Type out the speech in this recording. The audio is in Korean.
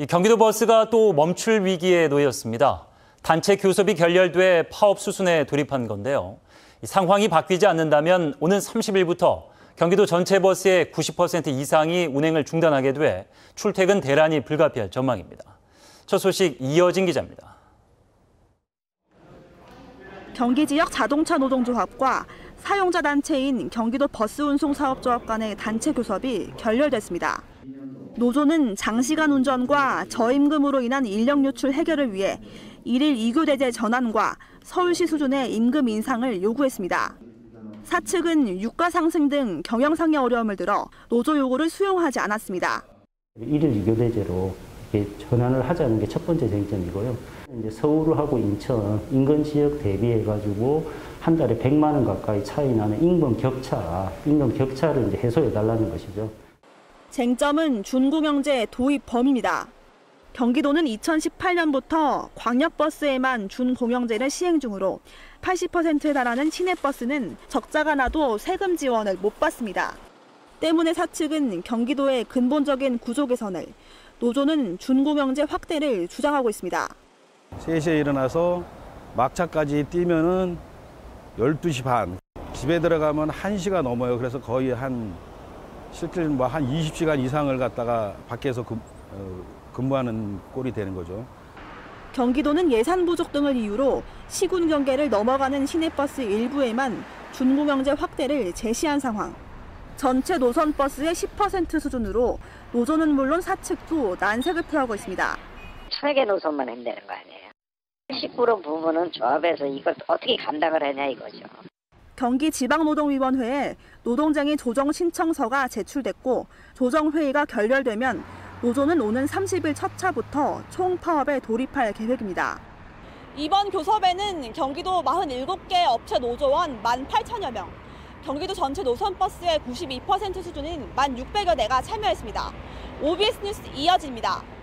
이 경기도 버스가 또 멈출 위기에 놓였습니다. 단체 교섭이 결렬돼 파업 수순에 돌입한 건데요. 이 상황이 바뀌지 않는다면 오는 30일부터 경기도 전체 버스의 90% 이상이 운행을 중단하게 돼 출퇴근 대란이 불가피할 전망입니다. 첫 소식 이어진 기자입니다. 경기 지역 자동차 노동조합과 사용자 단체인 경기도 버스운송사업조합 간의 단체 교섭이 결렬됐습니다. 노조는 장시간 운전과 저임금으로 인한 인력 유출 해결을 위해 일일 2교 대제 전환과 서울시 수준의 임금 인상을 요구했습니다. 사측은 유가 상승 등 경영상의 어려움을 들어 노조 요구를 수용하지 않았습니다. 일일 유교대제로 이렇게 전환을 하자는 게 첫 번째 쟁점이고요. 이제 서울하고 인천 인근 지역 대비해 가지고 한 달에 100만 원 가까이 차이 나는 임금 격차, 임금 격차를 이제 해소해 달라는 것이죠. 쟁점은 준공영제 도입 범위입니다. 경기도는 2018년부터 광역버스에만 준공영제를 시행 중으로 80%에 달하는 시내버스는 적자가 나도 세금 지원을 못 받습니다. 때문에 사측은 경기도의 근본적인 구조 개선을, 노조는 준공영제 확대를 주장하고 있습니다. 3시에 일어나서 막차까지 뛰면은 12시 반. 집에 들어가면 1시가 넘어요. 그래서 거의 한 실제로 뭐한 20시간 이상을 갖다가 밖에서 근, 어, 근무하는 꼴이 되는 거죠. 경기도는 예산 부족 등을 이유로 시군 경계를 넘어가는 시내버스 일부에만 준공영제 확대를 제시한 상황. 전체 노선 버스의 10% 수준으로 노조는 물론 사측도 난색을 표하고 있습니다. 천개 노선만 한다는 거 아니에요. 10% 부분은 조합에서 이걸 어떻게 감당을 하냐 이거죠. 경기지방노동위원회에 노동장의 조정 신청서가 제출됐고 조정회의가 결렬되면 노조는 오는 30일 첫 차부터 총파업에 돌입할 계획입니다. 이번 교섭에는 경기도 47개 업체 노조원 18,000여 명, 경기도 전체 노선버스의 92% 수준인 1,600여 대가 참여했습니다. OBS 뉴스 이어집니다.